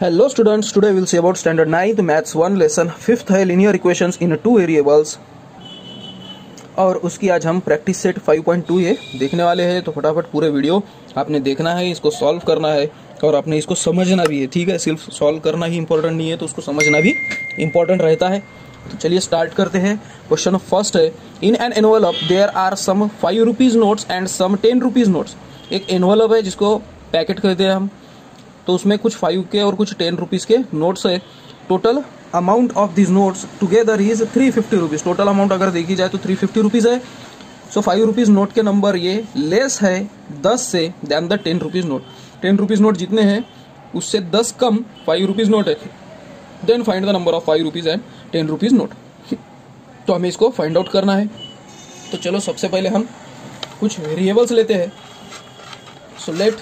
Hello students, today we'll see about standard 9th maths 1 lesson 5th है linear equations in two variables. और उसकी आज हम practice set 5.2 ये देखने वाले हैं तो फटाफट पूरे वीडियो आपने देखना है इसको सॉल्व करना है और आपने इसको समझना भी है ठीक है? सिर्फ़ सॉल्व करना ही इंपॉर्टेंट नहीं है तो उसको समझना भी इंपॉर्टेंट रहता है। तो चलिए स्टार्ट करते हैं। क्वेश्चन फ़र्स्ट है in an envelope there are some five rupees notes and some ten rupees notes एक एनवलप है जिसको पैकेट कहते हैं हम। तो उसमें कुछ फाइव के और कुछ टेन रुपीज़ के नोट्स है। Total amount of this notes together is three fifty rupees total amount अगर देखी जाए तो थ्री फिफ्टी रुपीज़ है। सो फाइव रुपीज़ नोट के नंबर ये लेस है, दस से than the ten rupees note ten rupees note जितने हैं, उससे दस कम फाइव रुपीज़ नोट है। Then find the number of five rupees and ten rupees note तो हमें इसको फाइंड आउट करना है। तो चलो सबसे पहले हम कुछ वेरिएबल्स लेते हैं। So let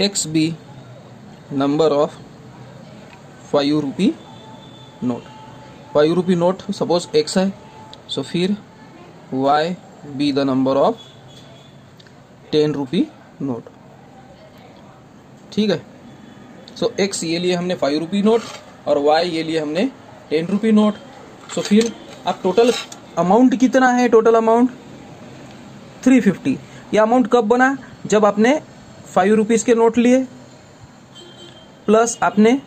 x be number of five rupee note five rupee note suppose x है सो फिर y be the number of ten rupee note ठीक है? सो एक्स ये लिए हमने फाइव रुपी नोट और वाई ये लिए हमने टेन रुपी नोट सो फिर अब टोटल अमाउंट कितना है? टोटल अमाउंट थ्री फिफ्टी ये अमाउंट कब बना? जब आपने फाइव रुपीज़ के नोट लिए, प्लस आपने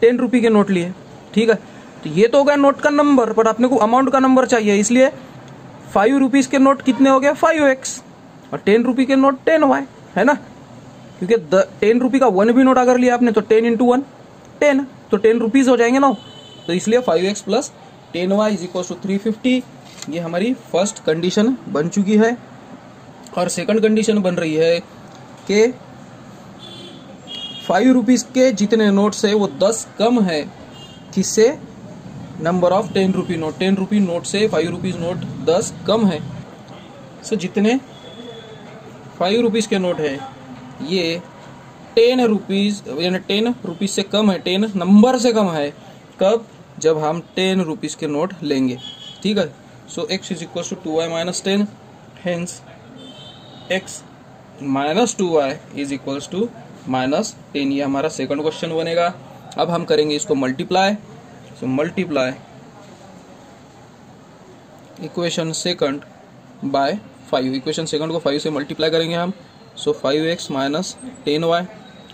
टेन रुपी के नोट लिए, ठीक है? तो ये तो हो गया नोट का नंबर, पर आपने को अमाउंट का नंबर चाहिए, इसलिए फाइव रुपीज़ के नोट कितने हो गए फाइव एक्स। और टेन रुपी के नोट टेन वाई, है ना? क्योंकि टेन रुपी का वन भी नोट अगर लिया आपने तो टेन इंटू वन, टेन। तो टेन रुपीज़ हो जाएँगे ना? तो इसलिए five x plus ten y is equal to three fifty ये हमारी फ़र्स्ट कंडीशन बन चुकी है। और सेकंड कंडीशन बन रही है कि फाइव रुपीज़ के जितने नोट्स है, वो दस कम है। किससे? Number of ten rupee note ten rupee note से फाइव रुपीज़ नोट दस कम है। सो जितने फाइव रुपीज़ के नोट है, ये टेन रुपीज़ यानी टेन रुपीज़ से कम है टेन नंबर से कम है। कब? जब हम टेन रुपीज़ के नोट लेंगे। ठीक है? So x is equal to two y minus ten hence x minus two y is equals to minus ten, ये हमारा सेकंड क्वेश्चन बनेगा। अब हम करेंगे इसको multiply so multiply equation second by five equation second को फाइव से multiply करेंगे हम। So five x minus ten y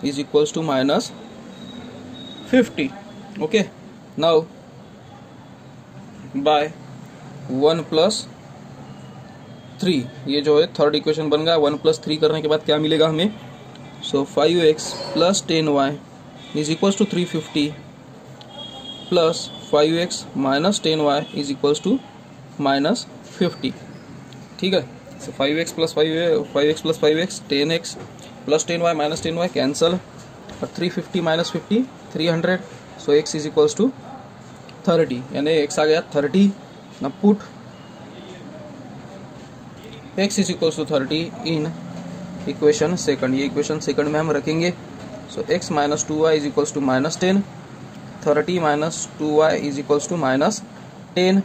is equals to minus fifty okay now by one plus three ये जो है थर्ड इक्वेशन बन गया। वन प्लस थ्री करने के बाद क्या मिलेगा हमें? So five x plus ten y is equals to three fifty plus five x minus ten y is equals to minus fifty ठीक है? So five x plus five five x plus five x ten x plus ten y minus ten y cancel और three fifty minus fifty three hundred so x is equals to thirty यानी x आ गया thirty ना put x is equals to thirty in equation second ये equation second में हम रखेंगे। So x minus two y is equals to minus ten thirty minus two y is equals to minus ten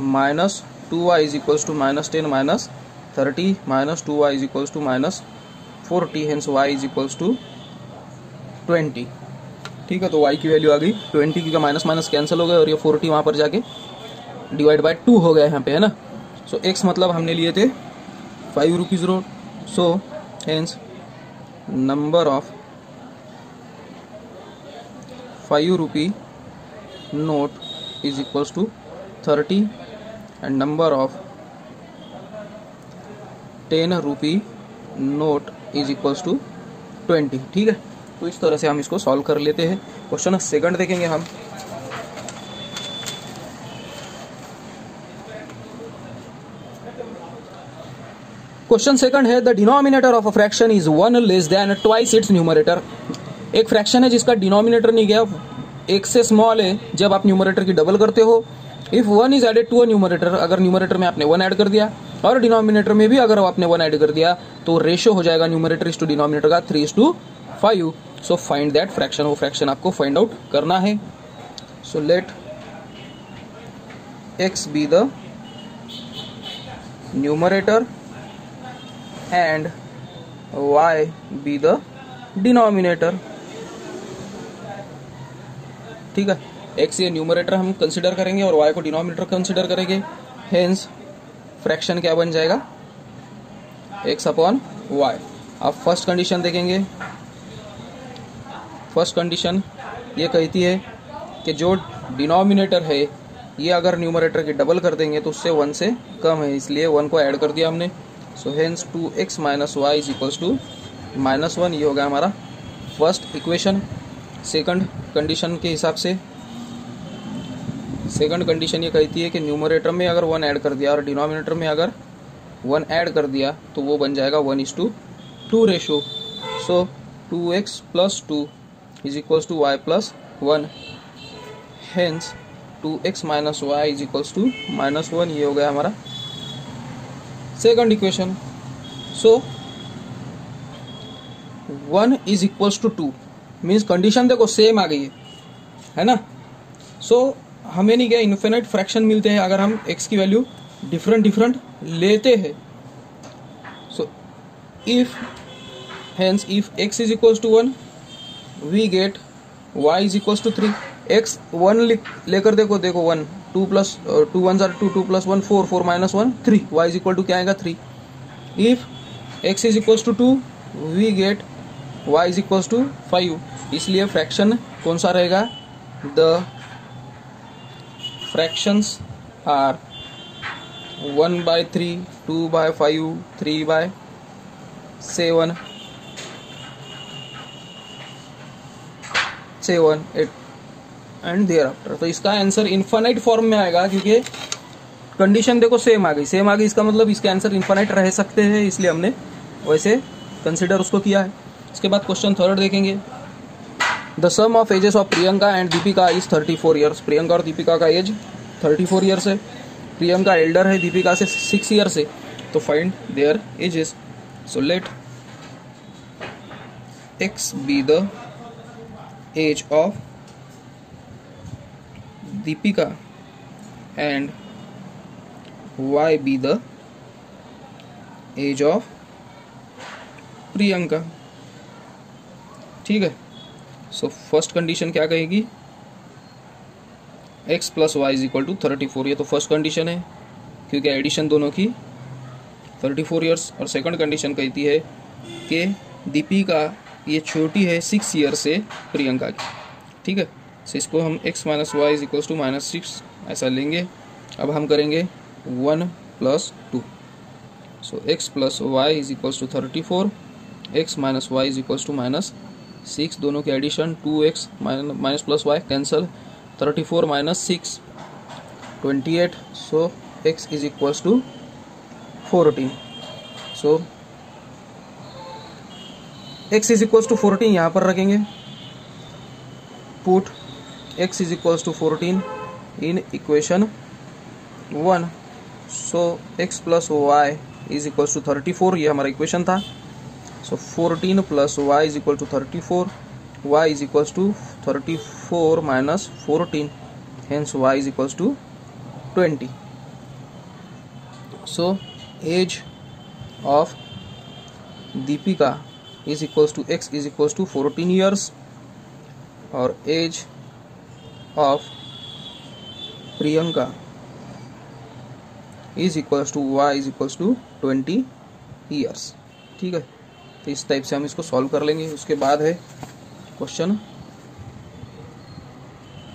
minus two y is equals to minus ten minus thirty minus two y is equals to minus forty hence y is equals to twenty ठीक है तो Y की value आ गई। Twenty की minus minus cancel हो गया और ये फोर्टी वहाँ पर जाके डिवाइड बाय टू हो गया यहाँ पे, है ना? सो so, एक्स मतलब हमने लिए थे five rupees road so hence number of five rupee note is equals to thirty and number of ten rupee note is equals to twenty ठीक है? तो इस तरह से हम इसको सॉल्व कर लेते हैं। क्वेश्चन सेकंड देखेंगे हम। क्वेश्चन सेकंड है the denominator of a fraction is one less than twice its numerator एक फ्रैक्शन है जिसका डिनोमिनेटर नहीं गया, एक से स्मॉल है, जब आप न्यूमरेटर की डबल करते हो। If one is added to a numerator अगर न्यूमरेटर में आपने वन ऐड कर दिया, और डिनोमिनेटर में भी अगर आपने वन ऐड कर दिया तो रेशियो हो जाएगा न्यूमरेटर इज़ टू डिनोमिनेटर का three is to five so find that fraction वो फ्रैक्शन आपको फाइंड आउट करना है। So let x be the numerator and y be the denominator. ठीक है? x ये न्यूमरेटर हम कंसिडर करेंगे और y को डिनोमिनेटर कंसिडर करेंगे। हेंस फ्रैक्शन क्या बन जाएगा? X upon y. अब फ़र्स्ट कंडीशन देखेंगे। फ़र्स्ट कंडीशन ये कहती है कि जो डिनोमिनेटर है, ये अगर न्यूमरेटर के डबल कर देंगे तो उससे वन से कम है, इसलिए वन को ऐड कर दिया हमने। So hence two x minus y is equals to minus one ये होगा हमारा फ़र्स्ट इक्वेशन सेकंड कंडीशन के हिसाब से. सेकंड कंडीशन ये कहती है कि न्यूमरेटर में अगर वन ऐड कर दिया और डिनोमिनेटर में अगर वन ऐड कर दिया तो वो बन जाएगा one is to two ratio so two x plus two is equals to y plus one hence two x minus y is equals to minus one ये हो गया हमारा second equation so one is equals to two means condition देखो same आ गई है। है ना? सो so, हमें नहीं क्या इन्फिनिट फ्रैक्शन मिलते हैं अगर हम एक्स की वैल्यू डिफरेंट डिफरेंट लेते हैं। So if hence if x is equals to one we get y is equals to three x one लेकर देखो देखो one two plus two one jar two two plus one, four four minus one, three. Y is equal to क्या आएगा? Three. If x is equals to two we get y is equals to five इसलिए fraction कौन सा रहेगा? The fractions are one by three two by five three by seven seven eight and thereafter तो इसका answer infinite form में आएगा, क्योंकि condition देखो सेम आ गई। सेम आ गई, इसका मतलब इसके आंसर इन्फानाइट रह सकते हैं, इसलिए हमने वैसे कंसिडर उसको किया है। इसके बाद क्वेश्चन थर्ड देखेंगे। The sum of ages of Priyanka and Deepika is thirty four years Priyanka और दीपिका का एज थर्टी फोर ईयर्स है। प्रियंका एल्डर है दीपिका से सिक्स ईयर से तो find their ages so let x be the age of Deepika and y be the age of Priyanka. ठीक है? सो first condition क्या कहेगी? X plus y is equal to thirty four ये तो फ़र्स्ट कंडीशन है, क्योंकि एडिशन दोनों की थर्टी फोर ईयर्स और सेकंड कंडीशन कहती है कि दीपिका ये छोटी है सिक्स ईयर से प्रियंका की। ठीक है? सो इसको हम x minus y is equals to minus six ऐसा लेंगे। अब हम करेंगे one plus two so x plus y is equals to thirty four x minus y is equals to minus six दोनों के addition two x minus plus y cancel thirty four minus six twenty eight so x is equals to fourteen so x is equals to fourteen यहाँ पर रखेंगे। Put x is equals to fourteen in equation one so x plus y is equals to thirty four ये हमारा equation था so 14 plus y is equal to 34 y is equals to 34 minus 14 hence y is equals to 20 so age of Deepika is equals to x is equals to 14 years or age of Priyanka is equals to y is equals to 20 years. ठीक है? तो इस type से हम इसको solve कर लेंगे। उसके बाद है क्वेश्चन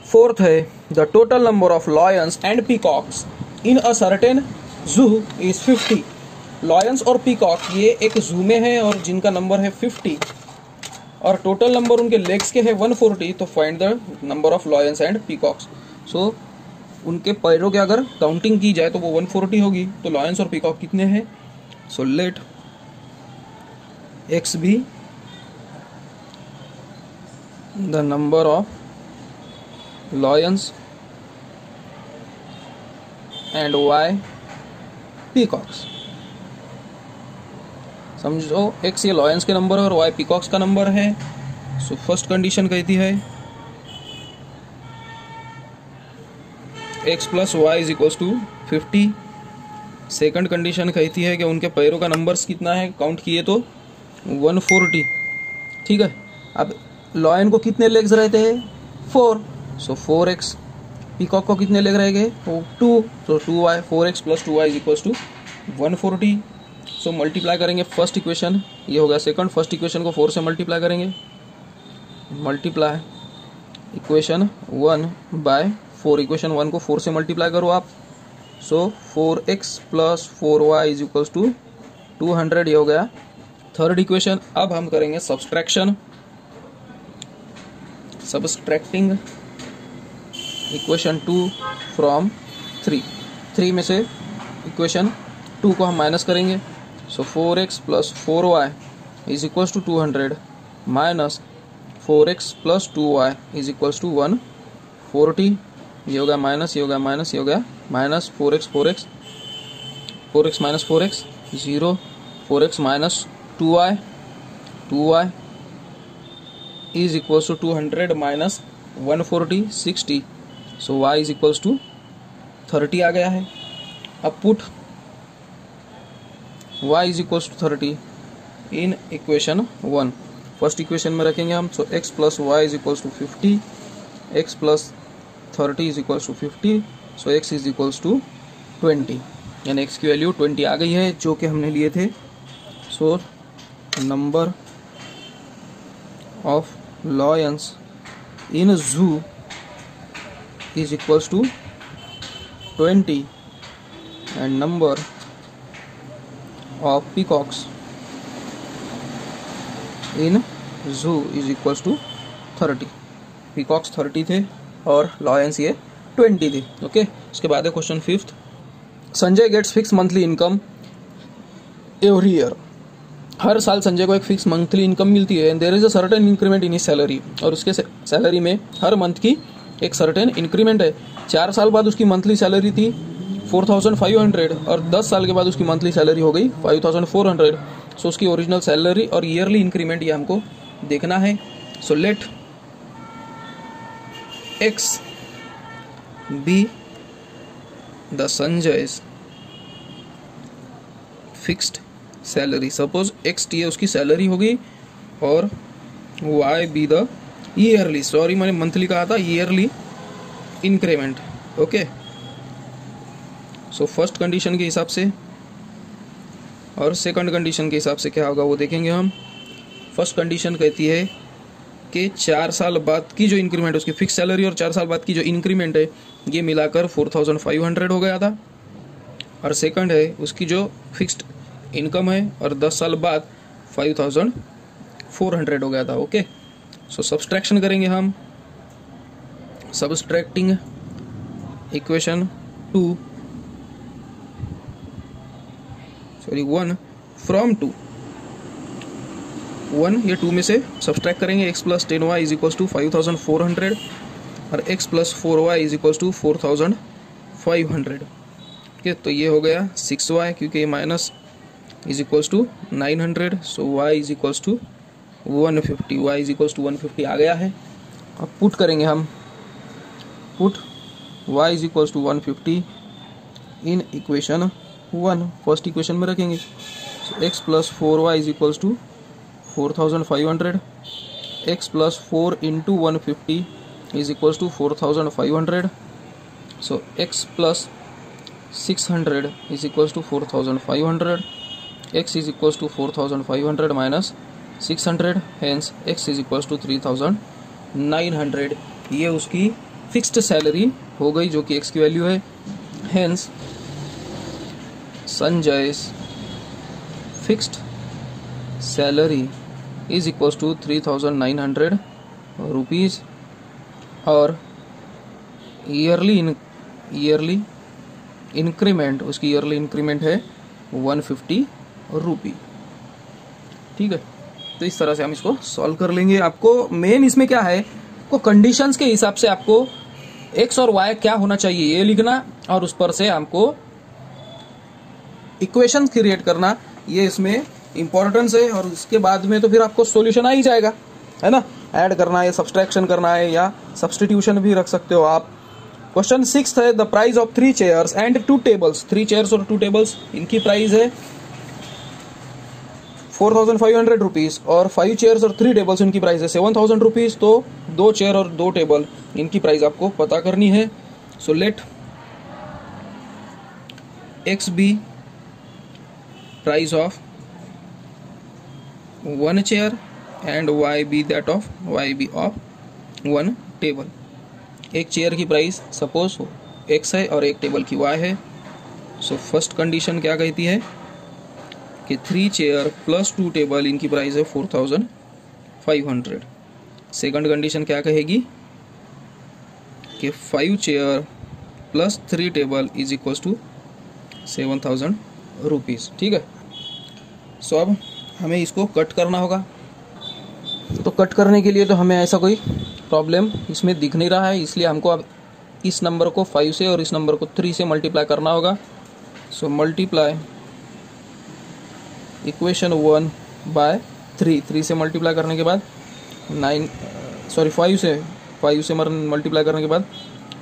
फोर्थ है the total number of lions and peacocks in a certain zoo is fifty lions और पीकॉक ये एक जू में है और जिनका नंबर है फिफ्टी और टोटल नंबर उनके लेग्स के है वन फोर्टी तो find the number of lions and peacocks so उनके पैरों के अगर काउंटिंग की जाए तो वो वन फोर्टी होगी। तो लॉयंस और पीकॉक कितने हैं? So let x be the number of lions and y peacocks. समझो x ये लॉयंस के नंबर और वाई पिकॉक्स का नंबर है। सो फ़र्स्ट कंडीशन कहती है। X plus y is equals to fifty second condition कहती है कि उनके पैरों का नंबर्स कितना है काउंट किए तो वन फोर्टी ठीक है? अब लॉयन को कितने लेग्स रहते हैं? Four so four x peacock को कितने लेग रहेंगे? Two so two y four x plus two y is equals to one forty so multiply करेंगे फ़र्स्ट इक्वेशन ये हो गया सेकंड फ़र्स्ट इक्वेशन को फोर से मल्टीप्लाई करेंगे। Multiply equation one by four equation one को four से multiply करो आप। So four x plus four y is equals to two hundred ये हो गया। थर्ड इक्वेशन अब हम करेंगे subtraction subtracting equation two from three three में से इक्वेशन टू को हम माइनस करेंगे। Four x plus four y is equals to two hundred minus four x plus two y is equals to one forty ये हो गया minus ये हो गया माइनस ये हो गया minus four x four x four x minus four x zero four x minus two y two y is equals to two hundred minus one forty sixty so y is equals to thirty आ गया है। अब put y is equals to thirty in equation one first equation में रखेंगे हम so x plus y is equals to fifty x plus thirty is equals to fifty so x is equals to twenty यानी x की value twenty आ गई है, जो कि हमने लिए थे so number of lions in zoo is equals to 20 and number of peacocks in zoo is equals to 30 peacocks 30 थे और लॉयंस ये 20 थे ओके उसके बाद है question fifth Sanjay gets fix monthly income every year हर साल संजय को एक फिक्स मंथली इनकम मिलती है and there is a certain increment in salary और उसके सैलरी में हर मंथ की एक सर्टेन इंक्रीमेंट है। चार साल बाद उसकी मंथली सैलरी थी फोर थाउज़ेंड फाइव हंड्रेड और दस साल के बाद उसकी मंथली सैलरी हो गई five thousand four hundred. So उसकी ओरिजिनल सैलरी और ईयरली इंक्रीमेंट ये हमको देखना है। So let x be the Sanjay's fixed salary suppose x T है उसकी सैलरी होगी और y be the yearly sorry मैंने मंथली कहा था yearly increment okay so first condition के हिसाब से और सेकंड कंडीशन के हिसाब से क्या होगा, वो देखेंगे हम। फ़र्स्ट कंडीशन कहती है कि चार साल बाद की जो इंक्रीमेंट उसकी फिक्स सैलरी और चार साल बाद की जो इंक्रीमेंट है, ये मिलाकर फोर थाउज़ेंड फाइव हंड्रेड हो गया था। और सेकंड है, उसकी जो फिक्स्ड इनकम है, और दस साल बाद फाइव थाउज़ेंड फोर हंड्रेड हो गया था ओके सो सब्सट्रैक्शन करेंगे हम। Subtracting equation two sorry one from two one या टू में से सब्सट्रैक्ट करेंगे x plus ten y is equals to five thousand four hundred और x plus four y is equals to four thousand five hundred ठीक है तो ये हो गया सिक्स वाई क्योंकि minus is equals to nine hundred so y is equals to one fifty y is equals to one fifty आ गया है। अब पुट करेंगे हम। Put y is equals to one fifty in equation one first equation में रखेंगे। X plus four y is equals to four thousand five hundred x plus four into one fifty is equals to four thousand five hundred so x plus six hundred is equals to four thousand five hundred x is 600 is equals to 4500 x is equals to 4500 minus 600 hence, x is equals to 3900 ये उसकी fixed salary हो गई, जो कि x की value है। Hence is equals to three thousand nine hundred rupees और yearly in yearly increment उसकी ईयरली इंक्रीमेंट है वन फिफ्टी रुपी ठीक है? तो इस तरह से हम इसको सॉल्व कर लेंगे। आपको मेन इसमें क्या है? को कंडीशंस के हिसाब से आपको एक्स और वाई क्या होना चाहिए, ये लिखना और उस पर से हमको इक्वेशन क्रिएट करना, ये इसमें इंपॉर्टेंस है और उसके बाद में तो फिर आपको सोल्यूशन आ ही जाएगा, है ना? ऐड करना है सब्सट्रैक्शन करना है या सब्सटीट्यूशन भी रख सकते हो आप। क्वेश्चन सिक्स है the price of three chairs and two tables three chairs और टू टेबल्स इनकी प्राइस है four thousand five hundred rupees और फाइव चेयर्स और थ्री टेबल्स इनकी प्राइस है सेवन थाउज़ेंड रुपीज़ तो दो चेयर और दो टेबल इनकी प्राइस आपको पता करनी है। So let x be price of one chair and y be that of y be of one table एक चेयर की प्राइस सपोज़ हो एक्स है और एक टेबल की वाई है। सो फ़र्स्ट कंडीशन क्या कहती है? कि three chair plus two table इनकी प्राइस है four thousand five hundred second condition क्या कहेगी? कि five chair plus three table is equals to seven thousand rupees ठीक है? सो अब हमें इसको कट करना होगा। तो कट करने के लिए तो हमें ऐसा कोई प्रॉब्लम इसमें दिख नहीं रहा है, इसलिए हमको अब इस नंबर को फाइव से और इस नंबर को थ्री से मल्टीप्लाई करना होगा। So multiply equation one by three three से मल्टीप्लाई करने के बाद नाइन सॉरी फाइव से फाइव से मल्टीप्लाई करने के बाद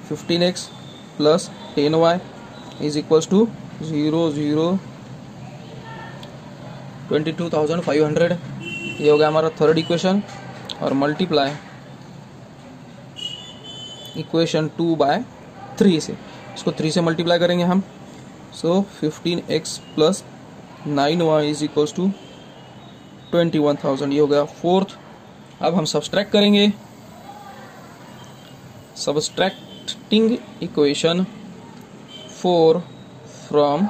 fifteen x plus ten y is equals to zero zero twenty two thousand five hundred. ये हो गया हमारा थर्ड इक्वेशन और multiply equation two by three से। इसको थ्री से मल्टीप्लाई करेंगे हम। So fifteen x plus nine y is equals to twenty one thousand ये हो गया फोर्थ अब हम सब्सट्रैक्ट करेंगे। Subtracting equation four from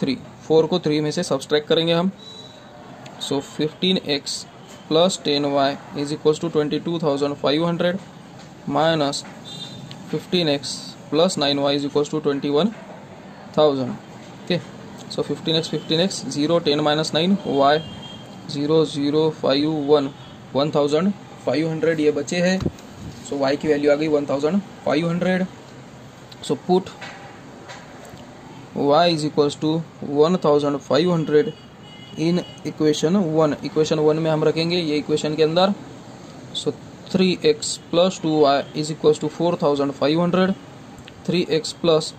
three four को थ्री में से सब्सट्रैक्ट करेंगे हम। So fifteen x plus ten y is equals to twenty two thousand five hundred minus fifteen x plus nine y is equals to twenty one thousand okay so fifteen x fifteen x zero ten minus nine y zero zero five one one thousand five hundred ये बचे हैं। So y की value आ गई one thousand five hundred so put y is equals to one thousand five hundred in equation one equation one में हम रखेंगे ये इक्वेशन के अंदर। So three x plus two y is equals to four thousand five hundred three x plus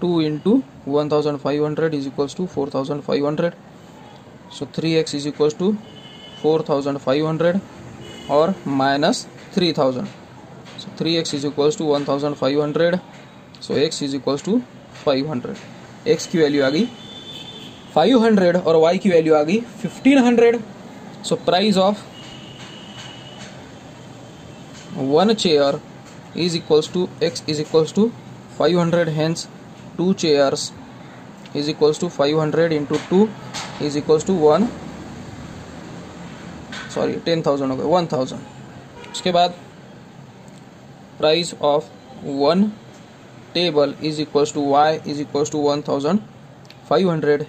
two into one thousand five hundred is equals to four thousand five hundred so three x is equals to four thousand five hundred और minus three thousand so three x is equals to one thousand five hundred so x is equals to five hundred x की value आ गई five hundred और y की value आ गई fifteen hundred so price of one chair is equals to x is equals to 500 hence two chairs is equals to 500 into 2 is equals to 1 sorry ten thousand हो गए one thousand उसके बाद price of one is equals to y is equals to one thousand five hundred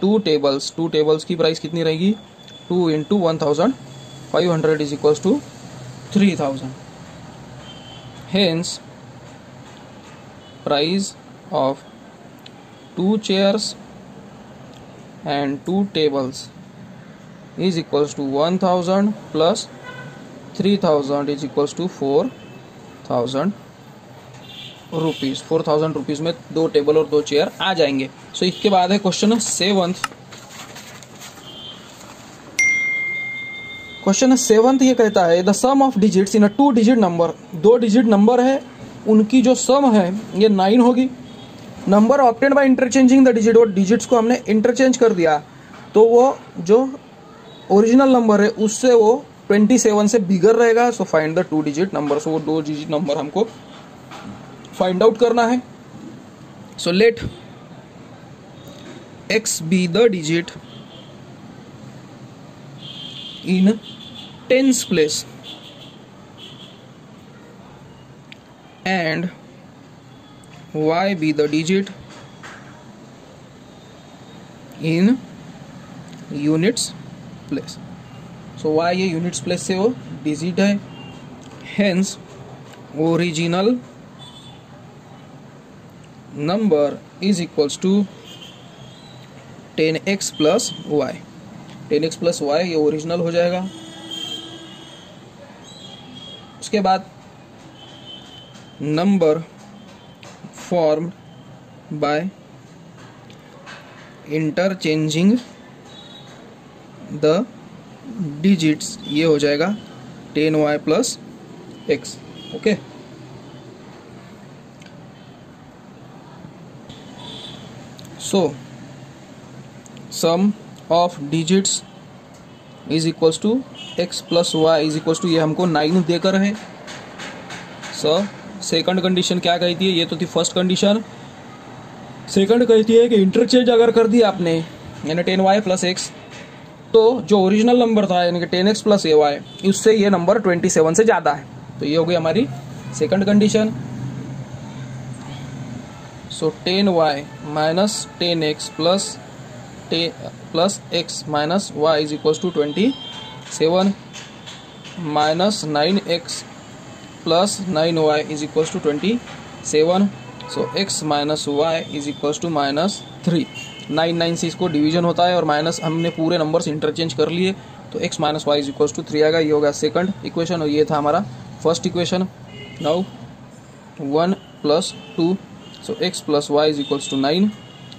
two tables two tables की price कितनी रहेगी? Two into one thousand five hundred is equals to three thousand hence, price of two chairs and two tables is equals to 1000 plus 3000 is equals to 4000 rupees four thousand rupees में दो table और दो chair आ जाएँगे। सो so, इसके बाद है question seventh question seventh ये कहता है the sum of digits in a two digit number दो डिजिट नंबर है उनकी जो सम है ये नाइन होगी। Number obtain by interchanging the digit और डिजिट्स को हमने इंटरचेंज कर दिया। तो वो जो ओरिजिनल नंबर है उससे वो ट्वेंटी सेवन से बिगर रहेगा। So find the two digit number so वो दो डिजिट नंबर हमको फाइंड आउट करना है। So let x be the digit in tens place and y be the digit in units place so y ये units place से वो digit है। Hence original number is equals to 10x plus y. 10x plus y ये original हो जाएगा। उसके बाद number form by interchanging the digits ये हो जाएगा ten y plus x okay so sum of digits is equals to x plus y is equals to ये हमको नाइन देकर है। सो सेकंड कंडीशन क्या कहती है ये तो थी फ़र्स्ट कंडीशन सेकंड कहती है कि इंटरचेंज अगर कर दिया आपने, यानी टेन वाई प्लस एक्स तो जो ओरिजिनल नंबर था, यानी कि ten x plus a y उससे ये नंबर ट्वेंटी सेवन से ज़्यादा है। तो ये हो गई हमारी second condition so ten y minus ten x plus ten plus x minus y is equals to twenty seven minus nine x plus nine y is equals to twenty seven so x minus y is equals to minus three nine nine से इसको division होता है और minus हमने पूरे numbers interchange कर लिए तो x minus y is equals to three आएगा ये होगा सेकंड इक्वेशन और ये था हमारा first equation now one plus two x plus y is equals to nine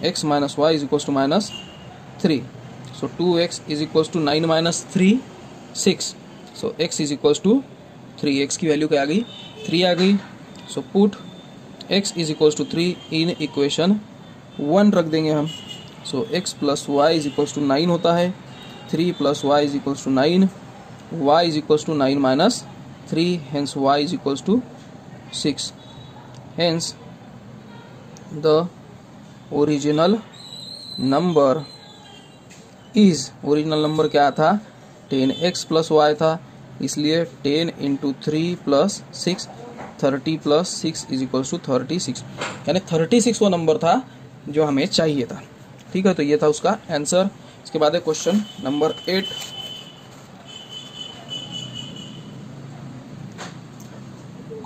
x minus y is equals to minus three so two x is equals to nine minus three six so x is equals to three x की value क्या आ गई? Three आ गई. So put x is equals to three in equation one रख देंगे हम. So x plus y is equals to nine होता है. Three plus y is equals to nine y is equals to nine minus three hence y is equals to six hence the original number is original number क्या था? Ten x plus y था, इसलिए ten into three plus six thirty plus six is equals to thirty six यानी thirty six वो number था जो हमें चाहिए था। ठीक है तो ये था उसका आंसर इसके बाद है question number eight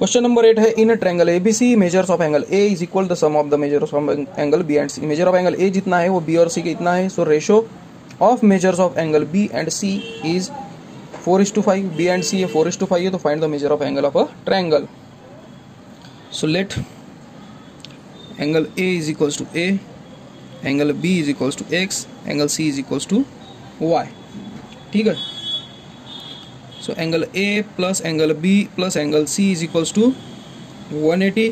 question number eight है in triangle A B C measures of angle A is equal the sum of the measures of angle B and C measure of angle A जितना है, वो B और C के इतना है so ratio of measures of angle B and C is four is to five B and C है four is to five है तो find the measure of angle of a triangle so let angle A is equals to a angle B is equals to x angle C is equals to y ठीक है? So angle A plus angle B plus angle C is equals to 180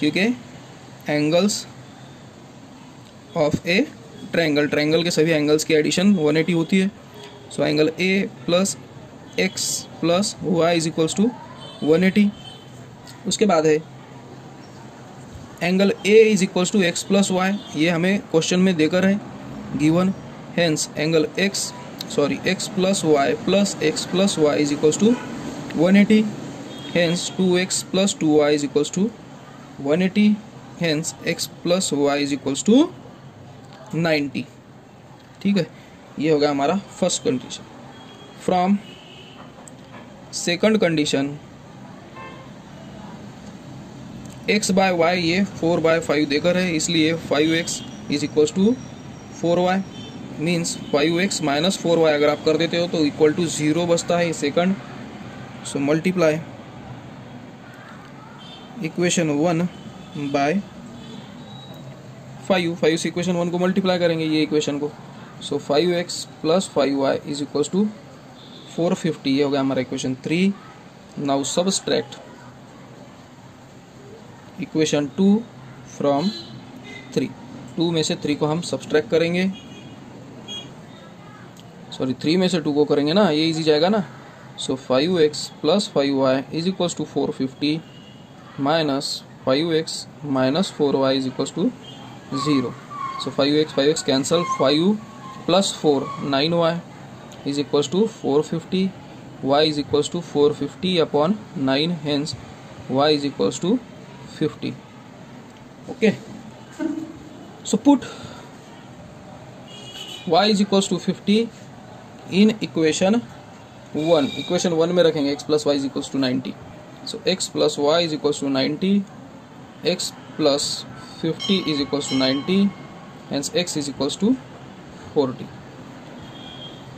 क्योंकि angles of a triangle triangle के सभी angles की addition 180 होती है। So angle A plus x plus y is equals to 180 उसके बाद है angle A is equals to x plus y ये हमें क्वेश्चन में देकर है given hence angle x sorry x plus y plus x plus y is equals to 180 hence 2x plus 2y is equals to 180 hence, x plus y is equals to 90 ठीक है? ये हो गया हमारा first condition from second condition x by y ये four by five देकर है, इसलिए five x is equals to four y means five x minus four y अगर आप कर देते हो तो इक्वल टू ज़ीरो बचता है second so multiply equation one by five five से इक्वेशन वन को मल्टीप्लाई करेंगे ये इक्वेशन को. So five x plus five y is equals to four fifty ये हो गया हमारा equation three now subtract equation two from three two में से थ्री को हम सब्सट्रैक्ट करेंगे. सॉरी थ्री में से टू को करेंगे ना, ये इजी जाएगा ना। So five x plus five y is equals to four fifty minus five x minus four y is equals to zero so five x five x cancel five plus four nine y is equals to four fifty y is equals to four fifty upon nine hence y is equals to fifty okay so put y is equals to fifty in equation one equation one में रखेंगे x plus y is equals to ninety so x plus y is equals to ninety x plus fifty is equals to ninety and x is equals to forty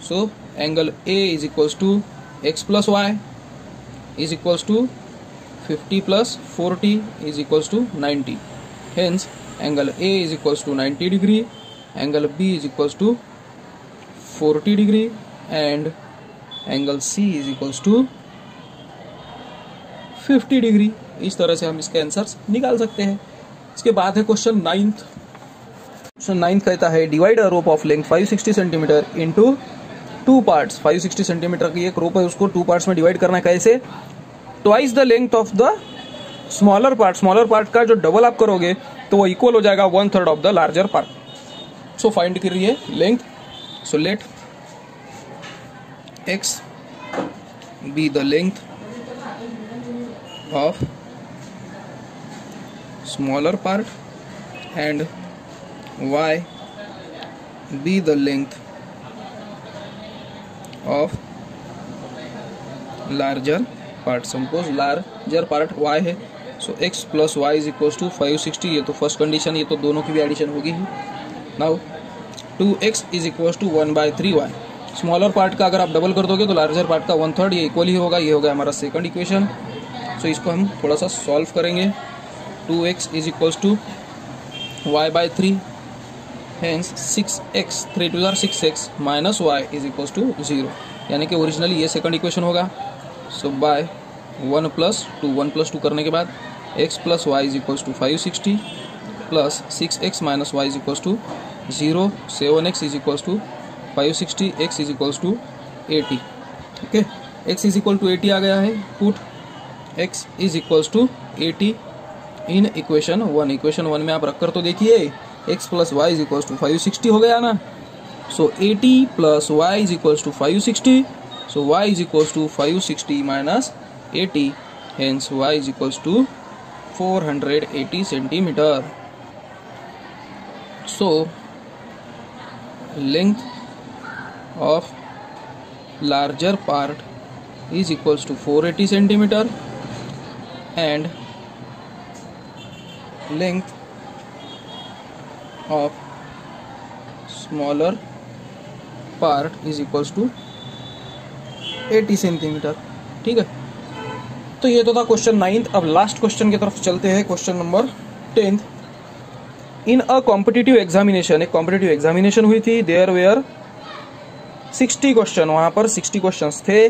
so angle A is equals to x plus y is equals to fifty plus forty is equals to ninety hence angle A is equals to ninety degree angle B is equals to forty degree and angle C is equals to fifty degree इस तरह से हम इसके answers निकाल सकते हैं। इसके बाद है क्वेश्चन नाइन्थ क्वेश्चन नाइन्थ कहता है divide a rope of length 560 centimetre into two parts 560 centimetre की एक रोप है, उसको टू पार्ट्स में डिवाइड करना है कैसे? Twice the length of the smaller part smaller part का जो डबल आप करोगे तो वो इक्वल हो जाएगा one third of the larger part so find करिए length so let x be the length of smaller part and y be the length of larger part. Suppose larger part y है so x is equal to five sixty ये तो first condition ये तो दोनों की भी addition होगी ही। Now two x is equal to one by three y smaller part का अगर आप डबल कर दोगे तो लार्जर पार्ट का वन थर्ड ये इक्वल ही होगा, ये होगा हमारा सेकंड इक्वेशन सो इसको हम थोड़ा सा सॉल्व करेंगे. Two x is equals to y by three hence six x three two jar six x minus y is equals to zero यानी कि ओरिजिनली ये सेकंड इक्वेशन होगा. So by one plus two one plus two करने के बाद x plus y is equals to five sixty plus six x minus y is equals to zero, seven x is equals to five sixty, x is equals to eighty. Okay x is equal to eighty आ गया है, put. X is equals to eighty in equation one. Equation one में आप रखकर तो देखिए, x plus y is equals to five sixty हो गया ना? So eighty plus y is equals to five sixty. So y is equals to five sixty minus eighty. Hence y is equals to four hundred eighty length of larger part is equals to 480 centimeter and length of smaller part is equals to 80 centimetre ठीक है तो ये तो था question ninth अब last question की तरफ़ चलते हैं question number tenth in a competitive examination एक कॉम्पिटिटिव एग्जामिनेशन हुई थी देयर वेयर सिक्सटी क्वेश्चन वहाँ पर सिक्सटी क्वेश्चन थे।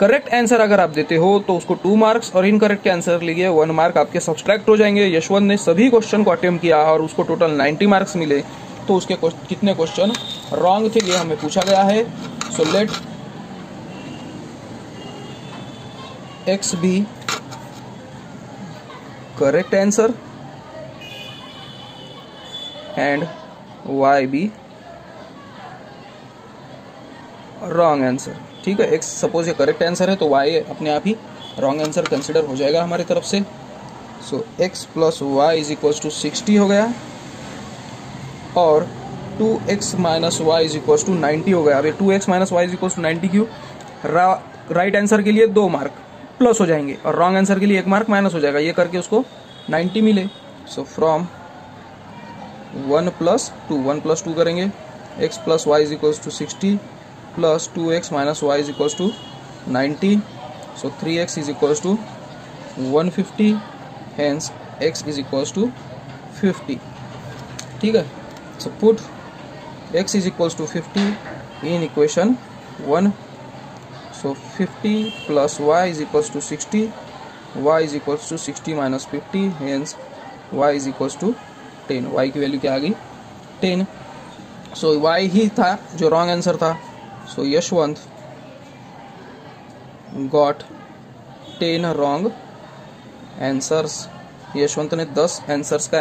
करेक्ट आंसर अगर आप देते हो तो उसको टू मार्क्स और इनकरेक्ट आंसर लिए वन मार्क आपके सब्सट्रैक्ट हो जाएँगे। यशवंत ने सभी क्वेश्चन को अटेम्प्ट किया और उसको टोटल नाइन्टी मार्क्स मिले। तो उसके कितने क्वेश्चन रॉन्ग थे, ये हमें पूछा गया है। So let x be correct answer and y be wrong answer ठीक है एक्स सपोज़ ये करेक्ट आंसर है तो वाई अपने आप ही रॉन्ग आंसर कंसिडर हो जाएगा हमारी तरफ़ से। So x plus y is equals to sixty हो गया, और two x minus y is equals to ninety हो गया। ये two x minus y is equals to ninety Q? Right answer के लिए दो मार्क प्लस हो जाएँगे, और रॉन्ग आंसर के लिए एक मार्क माइनस हो जाएगा। ये करके उसको नाइन्टी मिले। So from one plus two, one plus two करेंगे। X plus y is equals to sixty plus two x minus y is equals to ninety so three x is equals to one fifty hence x is equals to fifty ठीक है? So put x is equals to fifty in equation one so fifty plus y is equals to sixty y is equals to sixty minus fifty hence y is equals to 10 y की value क्या आ गई? 10 सो y ही था जो wrong answer था. So Yashwant got 10 wrong answers. Yashwant ने 10 आंसर्स का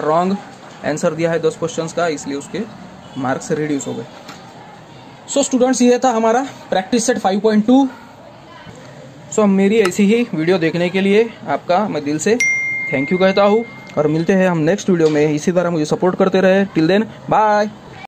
रॉन्ग आंसर दिया है 10 क्वेश्चंस का इसलिए उसके मार्क्स रिड्यूस हो गए. सो so, स्टूडेंट्स ये था हमारा प्रैक्टिस सेट 5.2 सो so, मेरी ऐसी ही वीडियो देखने के लिए आपका मैं दिल से थैंक यू कहता हूँ. और मिलते हैं हम नेक्स्ट वीडियो में। इसी तरह मुझे सपोर्ट करते रहे। Till then bye